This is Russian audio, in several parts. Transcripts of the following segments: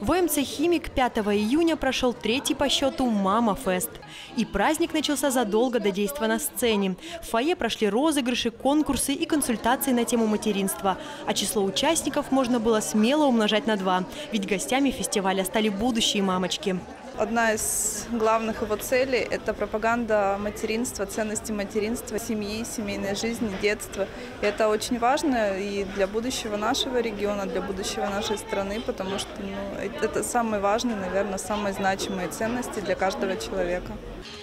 ОМЦ «Химик» 5 июня прошел третий по счету «Мама Фест». И праздник начался задолго до действа на сцене. В фойе прошли розыгрыши, конкурсы и консультации на тему материнства. А число участников можно было смело умножать на два. Ведь гостями фестиваля стали будущие мамочки. Одна из главных его целей – это пропаганда материнства, ценности материнства, семьи, семейной жизни, детства. И это очень важно и для будущего нашего региона, для будущего нашей страны, потому что ну, это самые важные, наверное, самые значимые ценности для каждого человека.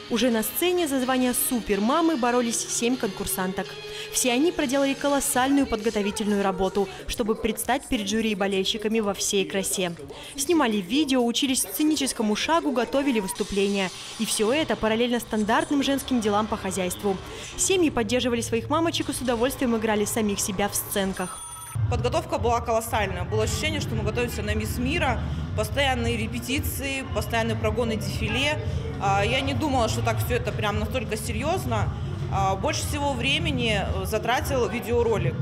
Уже на сцене за звание супермамы боролись семь конкурсанток. Все они проделали колоссальную подготовительную работу, чтобы предстать перед жюри и болельщиками во всей красе. Снимали видео, учились сценическому шагу, готовили выступления. И все это параллельно стандартным женским делам по хозяйству. Семьи поддерживали своих мамочек и с удовольствием играли самих себя в сценках. Подготовка была колоссальная. Было ощущение, что мы готовимся на мисс мира. Постоянные репетиции, постоянные прогоны дефиле. А, я не думала, что так все это прям настолько серьезно. А, больше всего времени э, затратил видеоролик.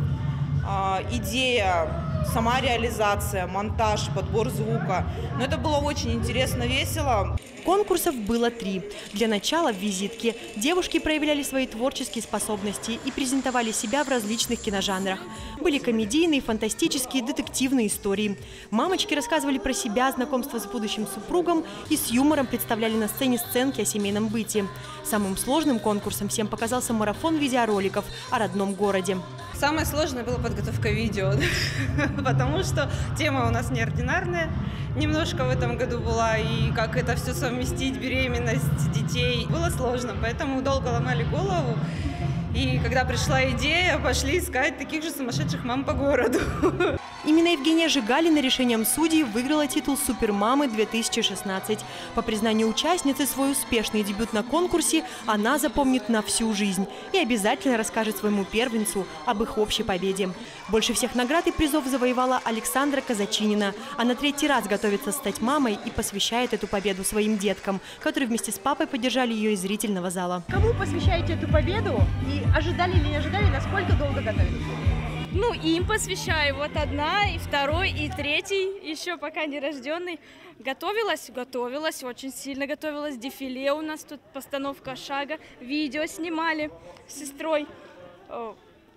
А, идея, сама реализация, монтаж, подбор звука. Но это было очень интересно, весело. Конкурсов было три. Для начала в визитке девушки проявляли свои творческие способности и презентовали себя в различных киножанрах. Были комедийные, фантастические, детективные истории. Мамочки рассказывали про себя, знакомство с будущим супругом и с юмором представляли на сцене сценки о семейном быте. Самым сложным конкурсом всем показался марафон видеороликов о родном городе. Самое сложное было подготовка видео, потому что тема у нас неординарная. Немножко в этом году была, и как это все совместить, беременность, детей. Было сложно, поэтому долго ломали голову. И когда пришла идея, пошли искать таких же сумасшедших мам по городу. Именно Евгения Жигалина решением судей выиграла титул «Супермамы-2016». По признанию участницы, свой успешный дебют на конкурсе она запомнит на всю жизнь и обязательно расскажет своему первенцу об их общей победе. Больше всех наград и призов завоевала Александра Казачинина. Она третий раз готовится стать мамой и посвящает эту победу своим деткам, которые вместе с папой поддержали ее из зрительного зала. Кому посвящаете эту победу и ожидали или не ожидали, насколько долго готовились? Ну, им посвящаю. Вот одна, и второй, и третий, еще пока не рожденный. Готовилась? Готовилась, очень сильно готовилась. Дефиле у нас тут, постановка шага. Видео снимали с сестрой.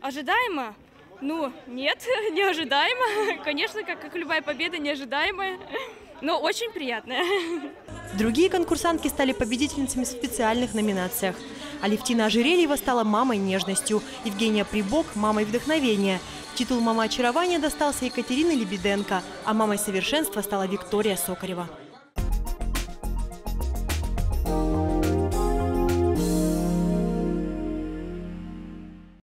Ожидаемо? Ну, нет, неожидаемо. Конечно, как, как любая победа, неожидаемая, но очень приятная. Другие конкурсантки стали победительницами в специальных номинациях. Алевтина Ожерельева стала мамой нежностью, Евгения Прибок – мамой вдохновения. Титул «Мама очарования» достался Екатерине Лебеденко, а мамой совершенства стала Виктория Сокарева.